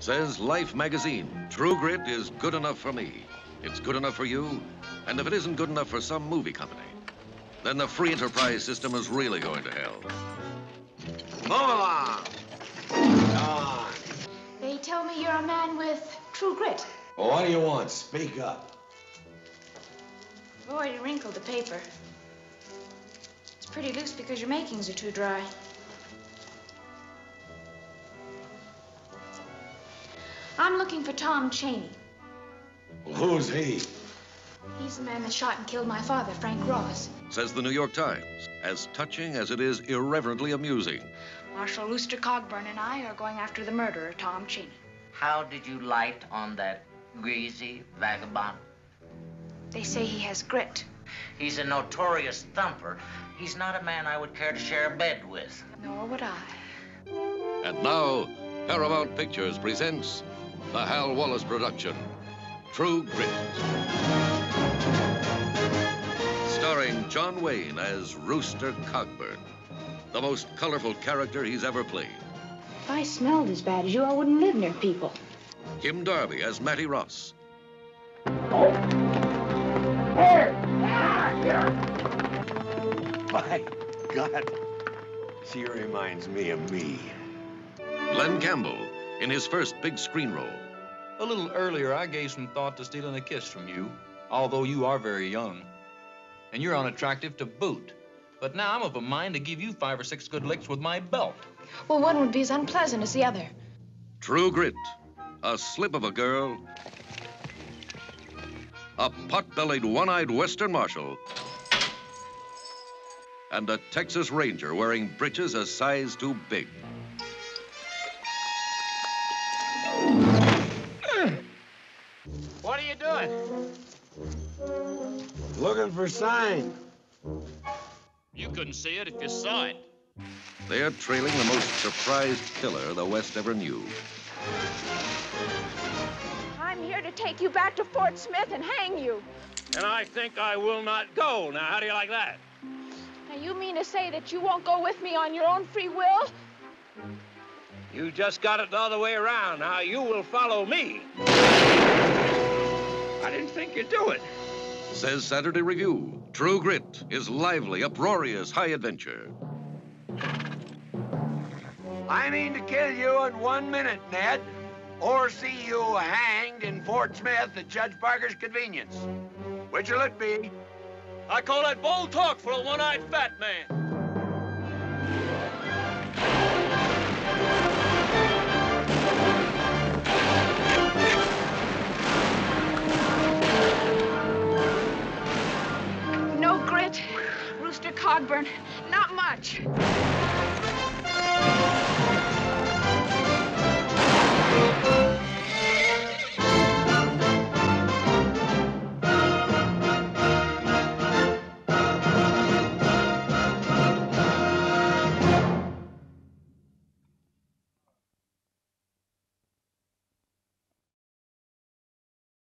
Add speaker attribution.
Speaker 1: Says Life magazine, True Grit is good enough for me. It's good enough for you, and if it isn't good enough for some movie company, then the free enterprise system is really going to hell.
Speaker 2: Move along. On.
Speaker 3: They tell me you're a man with true grit.
Speaker 2: Well, what do you want? Speak up.
Speaker 3: I've already wrinkled the paper. It's pretty loose because your makings are too dry. I'm looking for Tom Chaney.
Speaker 2: Well, who's he?
Speaker 3: He's the man that shot and killed my father, Frank Ross.
Speaker 1: Says the New York Times, as touching as it is irreverently amusing.
Speaker 3: Marshal Rooster Cogburn and I are going after the murderer, Tom Chaney.
Speaker 4: How did you light on that greasy vagabond?
Speaker 3: They say he has grit.
Speaker 4: He's a notorious thumper. He's not a man I would care to share a bed with.
Speaker 3: Nor would I.
Speaker 1: And now, Paramount Pictures presents the Hal Wallis production, True Grit. Starring John Wayne as Rooster Cogburn, the most colorful character he's ever played.
Speaker 3: If I smelled as bad as you, I wouldn't live near people.
Speaker 1: Kim Darby as Mattie Ross.
Speaker 2: My God. She reminds me of me.
Speaker 1: Glen Campbell in his first big screen role.
Speaker 5: A little earlier, I gave some thought to stealing a kiss from you, although you are very young. And you're unattractive to boot. But now I'm of a mind to give you five or six good licks with my belt.
Speaker 3: Well, one would be as unpleasant as the other.
Speaker 1: True Grit, a slip of a girl, a pot-bellied, one-eyed Western Marshal, and a Texas Ranger wearing breeches a size too big.
Speaker 6: Doing?
Speaker 2: Looking for sign.
Speaker 6: You couldn't see it if you saw it.
Speaker 1: They're trailing the most surprised killer the West ever knew.
Speaker 7: I'm here to take you back to Fort Smith and hang you.
Speaker 6: And I think I will not go. Now, how do you like that?
Speaker 7: Now, you mean to say that you won't go with me on your own free will?
Speaker 6: You just got it the other way around. Now, you will follow me. I didn't think you'd do it.
Speaker 1: Says Saturday Review, True Grit is lively, uproarious, high adventure.
Speaker 2: I mean to kill you in one minute, Ned. Or see you hanged in Fort Smith at Judge Parker's convenience. Which'll it be?
Speaker 6: I call that bold talk for a one-eyed fat man. Cogburn. Not much.